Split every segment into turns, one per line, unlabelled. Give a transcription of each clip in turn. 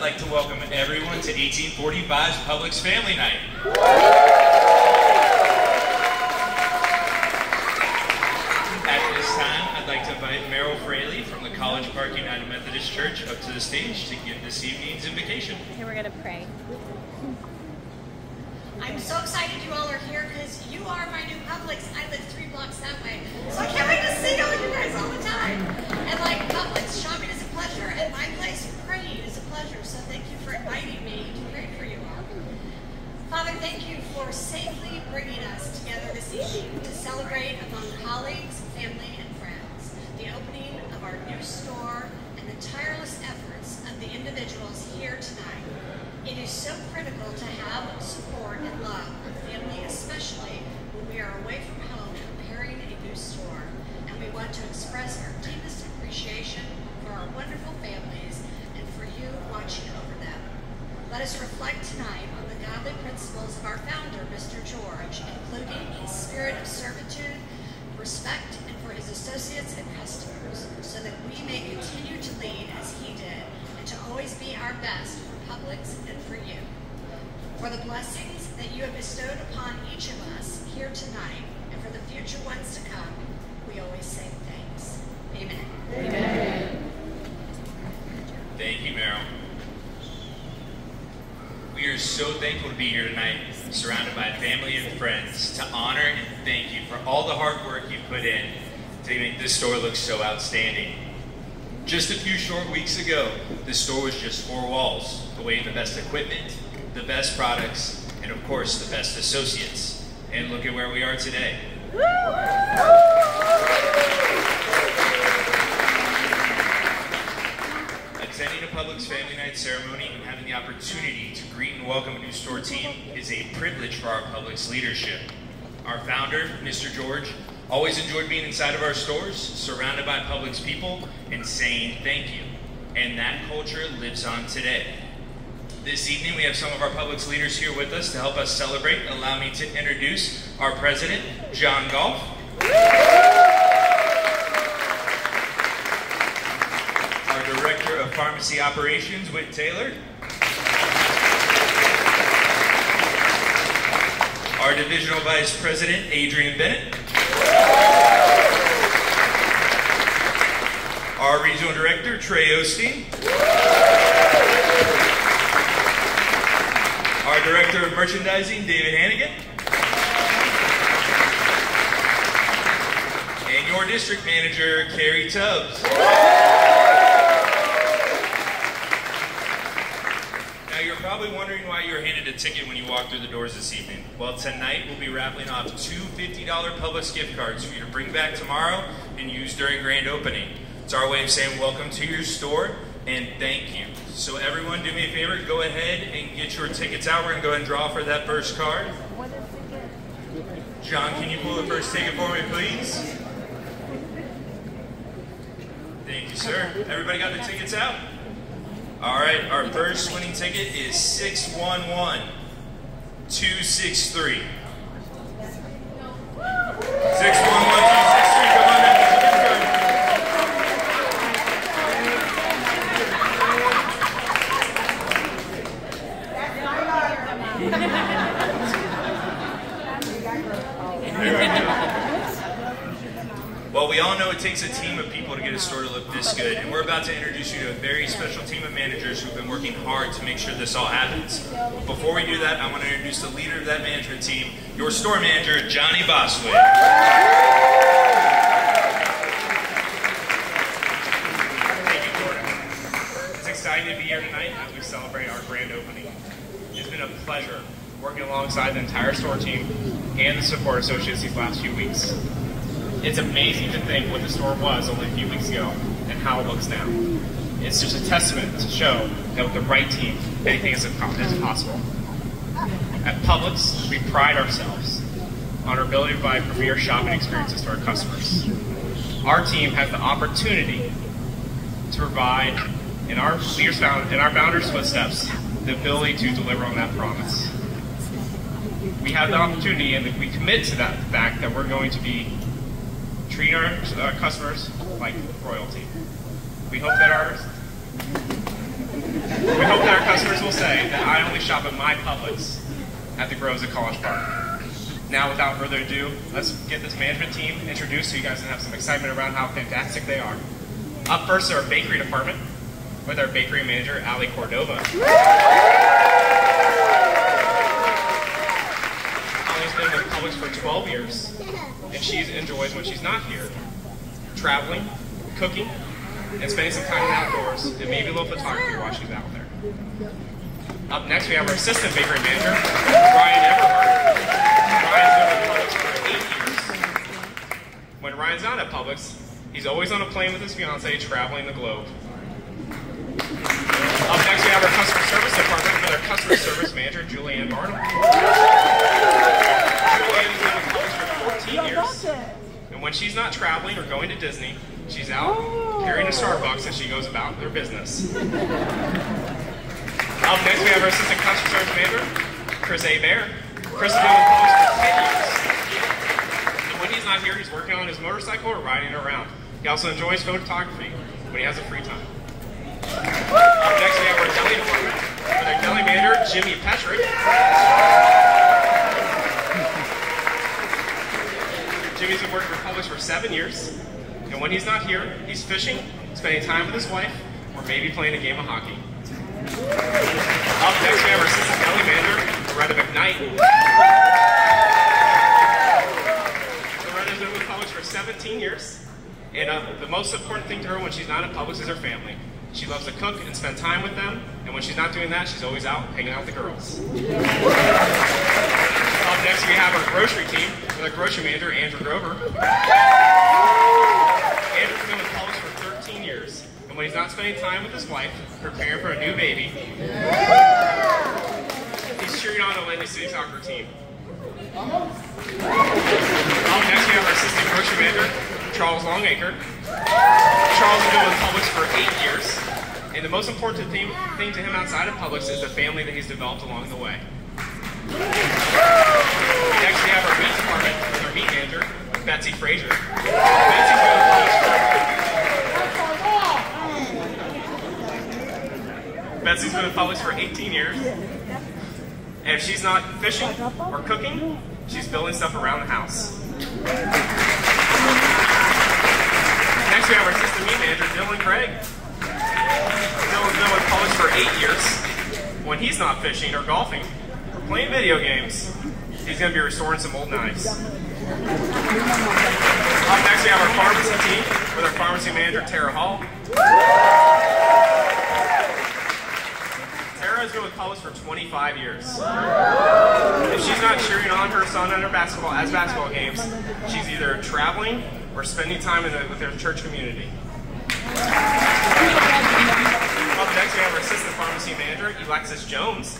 I'd like to welcome everyone to 1845's Publix Family Night. At this time, I'd like to invite Merrill Fraley from the College Park United Methodist Church up to the stage to give this evening's invocation.
Okay, we're gonna pray.
I'm so excited you all are here because you are my new Publix. I live three blocks that way. So I can't wait to see all you guys all the time. And like Publix, shopping is a pleasure, and my place, praying, is a pleasure. So thank you for inviting me to pray for you all. Father, thank you for safely bringing us together this evening to celebrate among colleagues, family, and friends the opening of our new store and the tireless efforts of the individuals here tonight. It is so critical to have support and love of family, especially when we are away from home preparing a new store. And we want to express our deepest appreciation for our wonderful families you watching over them. Let us reflect tonight on the godly principles of our founder, Mr. George, including a spirit of servitude, respect, and for his associates and customers, so that we may continue to lead as he did and to always be our best for Publix and for you. For the blessings that you have bestowed upon each of us here tonight and for the future ones to come, we always say thanks. Amen.
Thank you, Merrill. We are so thankful to be here tonight, surrounded by family and friends, to honor and thank you for all the hard work you put in to make this store look so outstanding. Just a few short weeks ago, the store was just four walls, awaiting the best equipment, the best products, and of course, the best associates. And look at where we are today. Publix Family Night ceremony and having the opportunity to greet and welcome a new store team is a privilege for our Publix leadership. Our founder, Mr. George, always enjoyed being inside of our stores, surrounded by Publix people, and saying thank you. And that culture lives on today. This evening, we have some of our Publix leaders here with us to help us celebrate. Allow me to introduce our president, John Golf. Of pharmacy operations, Whit Taylor. Our divisional vice president, Adrian Bennett. Our regional director, Trey Osteen. Our director of merchandising, David Hannigan. And your district manager, Carrie Tubbs. Now you're probably wondering why you were handed a ticket when you walked through the doors this evening. Well, tonight we'll be raffling off two $50 Publix gift cards for you to bring back tomorrow and use during grand opening. It's our way of saying welcome to your store and thank you. So everyone, do me a favor, go ahead and get your tickets out. We're gonna go ahead and draw for that first card. John, can you pull the first ticket for me, please? Thank you, sir. Everybody got their tickets out? All right, our first winning ticket is 611263. 611263, come on down to the gift card. Well, we all know it takes a team of people to get a store to look this good, and we're about to introduce you to a very special team of managers who've been working hard to make sure this all happens. But before we do that, I want to introduce the leader of that management team, your store manager, Johnny Boswick.
Thank you, Jordan. It's exciting to be here tonight as we celebrate our grand opening. It's been a pleasure working alongside the entire store team and the support associates these last few weeks. It's amazing to think what the store was only a few weeks ago and how it looks now. It's just a testament to show that with the right team, anything is possible. At Publix, we pride ourselves on our ability to provide premier shopping experiences to our customers. Our team has the opportunity to provide, in our leaders found in our founders' footsteps, the ability to deliver on that promise. We have the opportunity, and we commit to that fact that we're going to be treating our uh, customers like royalty. We hope that our we hope that our customers will say that I only shop at my Publix at the Groves at College Park. Now, without further ado, let's get this management team introduced so you guys can have some excitement around how fantastic they are. Up first is our bakery department with our bakery manager, Ali Cordova. Publix for 12 years, and she enjoys when she's not here. Traveling, cooking, and spending some time outdoors, and maybe a little photography while she's out there. Up next, we have our assistant bakery manager, Ryan Everhart. Ryan's been with Publix for eight years. When Ryan's not at Publix, he's always on a plane with his fiance traveling the globe. Up next, we have our customer service department with our customer service manager, Julianne Barnum. Julianne's been with Publix for 14 years. And when she's not traveling or going to Disney, she's out oh. carrying a Starbucks as she goes about her business. Up next, we have our assistant customer service manager, Chris A. Bear. Chris has been with Publix for 10 years. And when he's not here, he's working on his motorcycle or riding around. He also enjoys photography when he has a free time. Up next, we have our deli department with our deli manager, Jimmy Petrick. Jimmy's been working for Publix for seven years, and when he's not here, he's fishing, spending time with his wife, or maybe playing a game of hockey. Up next, we have our assistant deli manager, Loretta McKnight. Loretta's been with Publix for 17 years, and uh, the most important thing to her when she's not at Publix is her family. She loves to cook and spend time with them, and when she's not doing that, she's always out hanging out with the girls. Up next, we have our grocery team with our grocery manager, Andrew Grover. Andrew's been with Publix for 13 years, and when he's not spending time with his wife, preparing for a new baby, he's cheering on the Atlantic City soccer team. Up next, we have our assistant grocery manager, Charles Longacre. Charles has been with Publix for eight years, and the most important thing, thing to him outside of Publix is the family that he's developed along the way. Next, actually have our meat department with our meat manager, Betsy Frazier. Betsy's been with Publix for Betsy's been with Publix for 18 years. And if she's not fishing or cooking, she's building stuff around the house. Next, we have our assistant meat manager, Dylan Craig. Dylan's been with Publix for eight years. When he's not fishing or golfing or playing video games, he's going to be restoring some old knives. Up next, we have our pharmacy team with our pharmacy manager, Tara Hall. Tara has been with Publix for 25 years. If she's not cheering on her son at her basketball as basketball games, she's either traveling or spending time the, with their church community. Up next, we have our assistant pharmacy manager, Alexis Jones.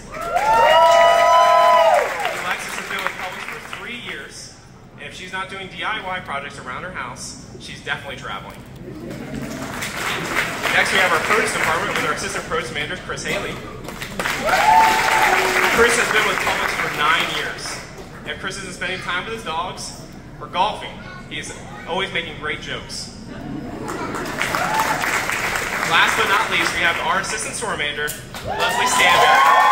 Alexis has been with Publix for three years, and if she's not doing DIY projects around her house, she's definitely traveling. Next, we have our produce department with our assistant produce manager, Chris Haley. Chris has been with Publix for nine years. If Chris isn't spending time with his dogs or golfing, he's always making great jokes. Last but not least, we have our assistant store manager, Leslie Stanberry.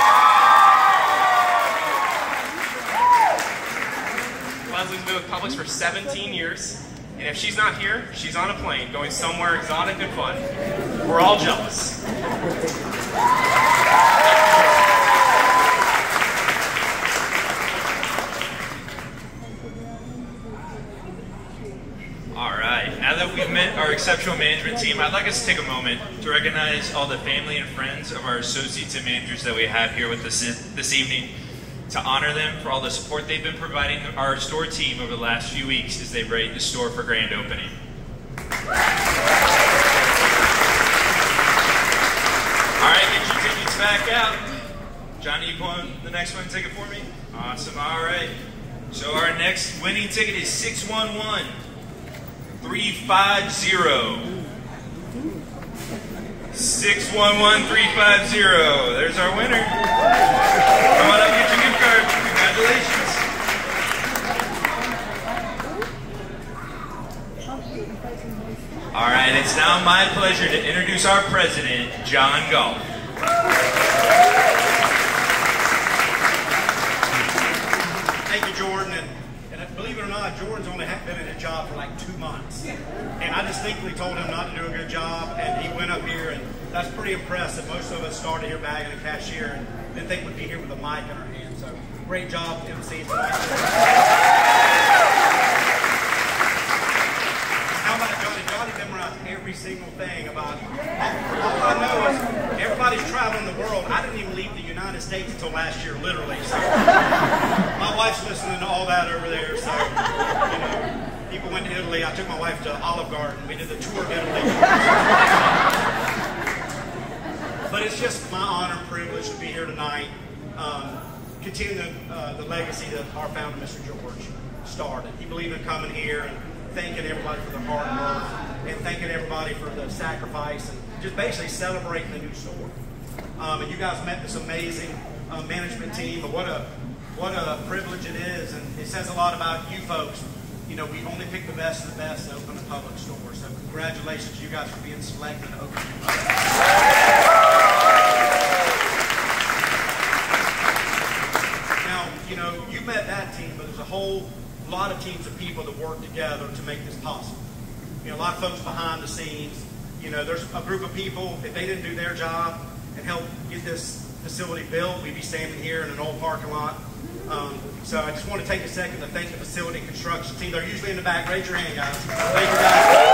Been with Publix for 17 years, and if she's not here, she's on a plane going somewhere exotic and fun. We're all jealous.
All right. Now that we've met our exceptional management team, I'd like us to take a moment to recognize all the family and friends of our associates and managers that we have here with us this evening, to honor them for all the support they've been providing our store team over the last few weeks as they've readied the store for grand opening. All right, get your tickets back out. Johnny, you want the next one? Take it for me. Awesome. All right. So our next winning ticket is 611 350. 611 350. There's our winner. Come on up, All right, it's now my pleasure to introduce our president, John Gall.
Thank you, Jordan. And, and, believe it or not, Jordan's only been in a job for like two months. And I distinctly told him not to do a good job, and he went up here, and that's pretty impressive. Most of us started here bagging a cashier and didn't think we'd be here with a mic in our hand. So great job, MC. Tonight. Every single thing about. All I know is everybody's traveling the world. I didn't even leave the United States until last year, literally. So my wife's listening to all that over there. So you know, people went to Italy. I took my wife to Olive Garden. We did the tour of Italy. but it's just my honor and privilege to be here tonight. Um, continue the, uh, the legacy that our founder, Mr. George, started. He believed in coming here and thanking everybody for their hard work and thanking everybody for the sacrifice and just basically celebrating the new store. Um, and you guys met this amazing uh, management team. But what a what a privilege it is, and it says a lot about you folks. You know, we only pick the best of the best to open a Publix store. So congratulations, you guys, for being selected to open. Now, you know, you met that team, but there's a whole lot of teams of people that work together to make this possible. You know, a lot of folks behind the scenes. You know, there's a group of people, if they didn't do their job and help get this facility built, we'd be standing here in an old parking lot. Um, so I just want to take a second to thank the facility construction team. They're usually in the back. Raise your hand, guys. Thank you, guys.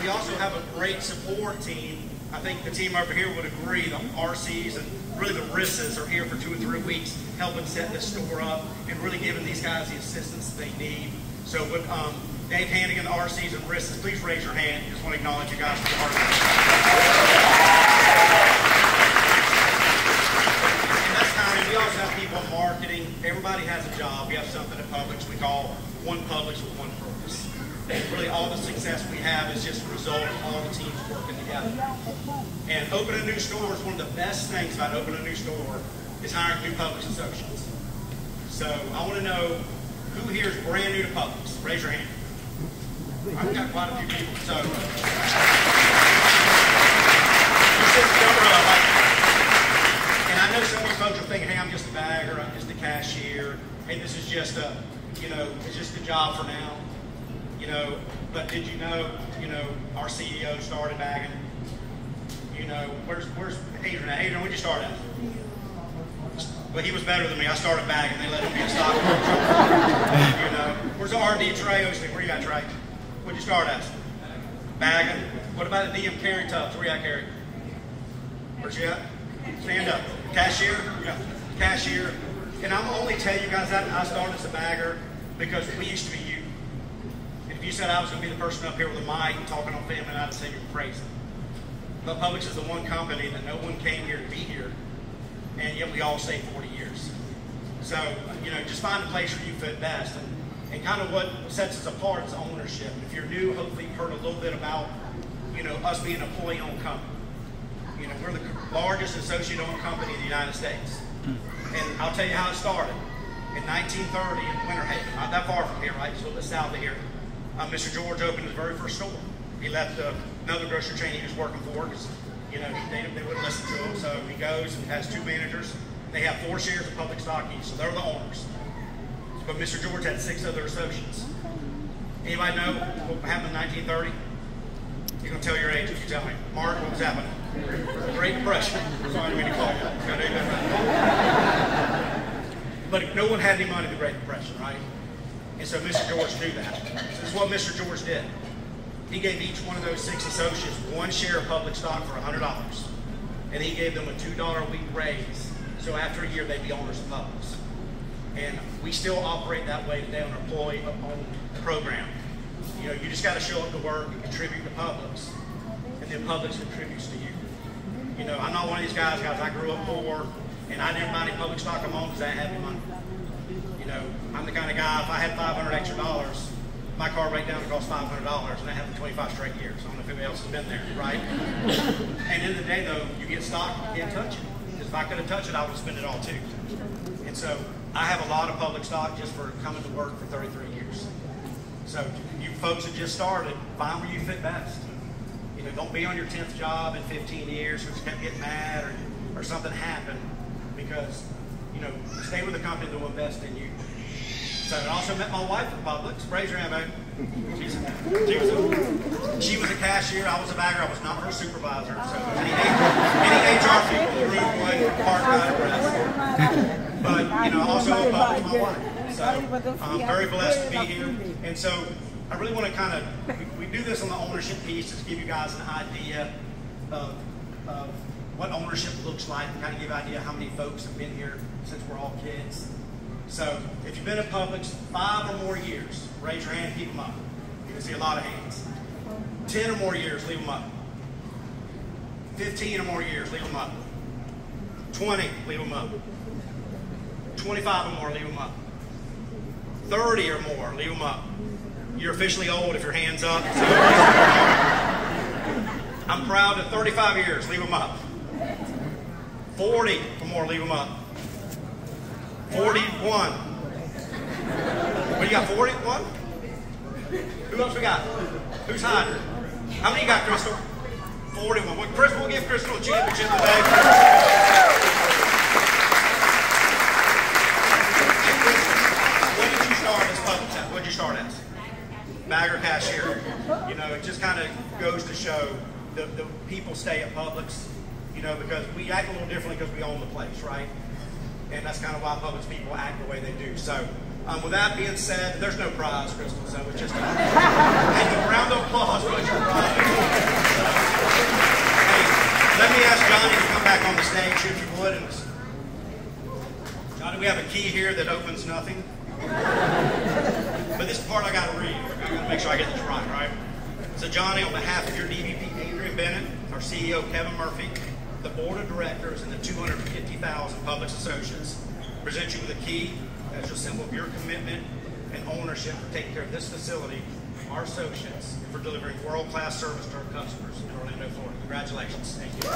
We also have a great support team. I think the team over here would agree. The RCs and really the RISAs are here for two or three weeks helping set this store up and really giving these guys the assistance they need. So with um, Dave Hannigan, the RCs and RISAs, please raise your hand. Just want to acknowledge you guys for the hard work. And that's kind of, we also have people in marketing. Everybody has a job. We have something at Publix we call One Publix with One Purpose. Really all the success we have is just a result of all the teams working together. And opening a new store is one of the best things about opening a new store is hiring new Publix associates. So I want to know who here is brand new to Publix? Raise your hand. I've got quite a few people. So and I know some of you folks are thinking, hey, I'm just a bagger, I'm just a cashier, hey, this is just a, you know, it's just a job for now. You know, but did you know, you know, our CEO started bagging? You know, where's where's Adrian? Adrian, where'd you start at? Well, he was better than me. I started bagging. They let him be a stock You know, where's the R&D Trey? Oh, where you at, Trey? What'd you start at? Bagging. What about the DM Carrie Tubbs? Where you at, Carrie? Where's you at? Stand up. Cashier? Yeah. Cashier. And I'm only telling you guys that I started as a bagger because we used to be. And if you said I was going to be the person up here with a mic talking on family, I'd say you're crazy. But Publix is the one company that no one came here to be here, and yet we all stayed 40 years. So, you know, just find a place where you fit best. And, and kind of what sets us apart is ownership. If you're new, hopefully you've heard a little bit about, you know, us being an employee-owned company. You know, we're the largest associate-owned company in the United States. Hmm. And I'll tell you how it started. In 1930 in Winter Haven, not that far from here, right? Just a little bit south of here, uh, Mr. George opened his very first store. He left uh, another grocery chain he was working for because, you know, they, they wouldn't listen to him. So he goes and has two managers. They have four shares of Publix stock each, so they're the owners. But Mr. George had six other associates. Anybody know what happened in 1930? You're going to tell your age if you tell me. Mark, what was happening? Great Depression. Sorry, I didn't mean to call you. But no one had any money in the Great Depression, right? And so Mr. George knew that. So this is what Mr. George did. He gave each one of those six associates one share of Publix stock for $100. And he gave them a $2 a week raise. So after a year, they'd be owners of Publix. And we still operate that way today on our employee-owned program. You know, you just got to show up to work and contribute to Publix. And then Publix contributes to you. You know, I'm not one of these guys, guys, I grew up poor, and I didn't buy any Publix stock I'm on because I didn't have any money. You know, I'm the kind of guy, if I had 500 extra dollars, my car right down cost $500, and I have for 25 straight years. I don't know if anybody else has been there, right? and in the day, though, you get stock, you can't touch it. Because if I could have touched it, I would have spent it all too. And so I have a lot of Publix stock just for coming to work for 33 years. So you folks that just started, find where you fit best. You know, don't be on your 10th job in 15 years you kept getting mad or, or something happened because, you know, stay with the company that will invest in you. So I also met my wife at Publix. Raise your hand, babe. She's, she, was a, she was a cashier. I was a bagger. I was not her supervisor. So any, any HR people would part out rest. But you know, also Publix my wife. So I'm very blessed to be here. And so I really want to kind of we, we do this on the ownership piece to give you guys an idea of, of what ownership looks like and kind of give an idea how many folks have been here since we're all kids. So if you've been at Publix five or more years, raise your hand, keep them up. You're gonna see a lot of hands. 10 or more years, leave them up. 15 or more years, leave them up. 20, leave them up. 25 or more, leave them up. 30 or more, leave them up. You're officially old if your hand's up. So I'm proud of 35 years, leave them up. 40 or more, leave them up. 41. What, do you got 41? Who else we got? Who's hiding? How many you got, Crystal? 41. Well, Crystal, we'll give Crystal a championship today. What did you start as Publix at? What did you start as? Bagger cashier. You know, it just kind of goes to show the, the people stay at Publix, you know, because we act a little differently because we own the place, right? and that's kind of why Publix people act the way they do. So, um, with that being said, there's no prize, Crystal, so it's just a, a round of applause for your prize. Hey, let me ask Johnny to come back on the stage, if you would. And, Johnny, we have a key here that opens nothing. But this part I got to read. I got to make sure I get this right, right? So, Johnny, on behalf of your DVP, Adrian Bennett, our CEO, Kevin Murphy, the board of directors and the 250,000 Publix associates present you with a key as a symbol of your commitment and ownership for taking care of this facility, our associates, and for delivering world-class service to our customers in Orlando, Florida. Congratulations. Thank you.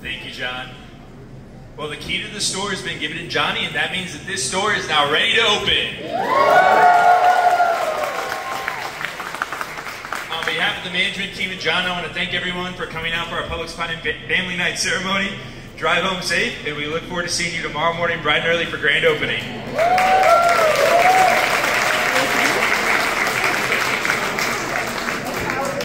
Thank you, John. Well, the key to the store has been given to Johnny, and that means that this store is now ready to open. On behalf of the management team and John, I want to thank everyone for coming out for our Publix and Family Night ceremony. Drive home safe, and we look forward to seeing you tomorrow morning bright and early for grand opening.